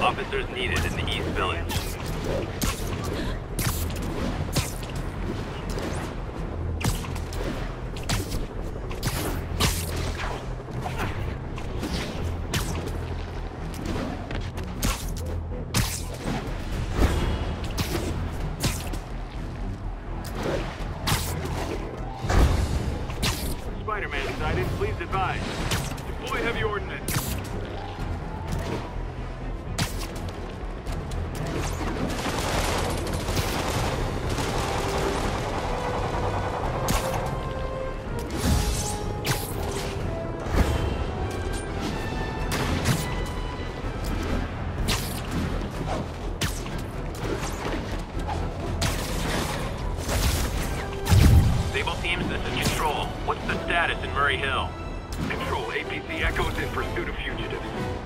Officers needed in the East Village. Spider-Man sighted, please advise. Deploy heavy ordnance. teams, this is Control. What's the status in Murray Hill? Control, APC echoes in pursuit of fugitives.